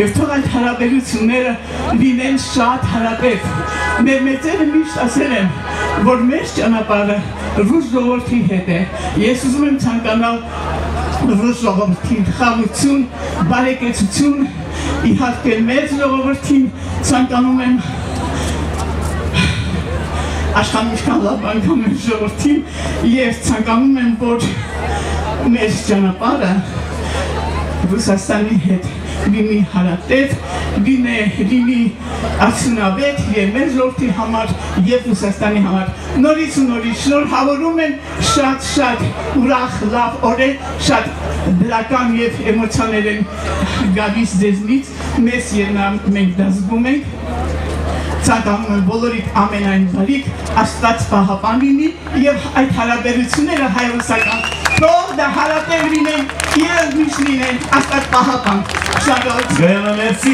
Եվ թող այդ հարաբերությունները լինեն շատ հարաբեր։ Մեր մեծերը միշտ ասել են, որ մեր ճանապարհը ռուս ժողովրդի հետ է։ Ես ուզում եմ ցանկանալ ռուս ժողովրդին խաղություն, բարեկեցություն, իհարկե մեծ ժողովրդին ցանկանում եմ աշխանիշքան լավ անգամ եմ ժողովրդին եւ ցանկանում եմ որ մեր ճանապարհը Ռուսաստանի հետ լինի հարատև, լինի, լինի արդյունավետ եւ մեր ժողովրդի համար եւ Ռուսաստանի համար։ Նորից ու նորից շնորհավորում եմ շատ շատ ուրախ լավ օրեր, շատ դրական եւ էմոցիաներ են գալիս ձեզնից, մեզ երնա մենք դա զգում ենք ցանկանում եմ բոլորիդ ամենայն բարիք Աստված պահապան լինի եւ այդ հարաբերությունները հայրոսական թող դա հարաբեր լինեն եւ միշտ լինեն Աստված պահապան շնորհակալ Գայանա, մերսի